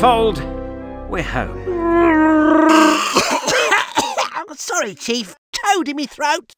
Fold. we're home. sorry, Chief. Toad in me throat.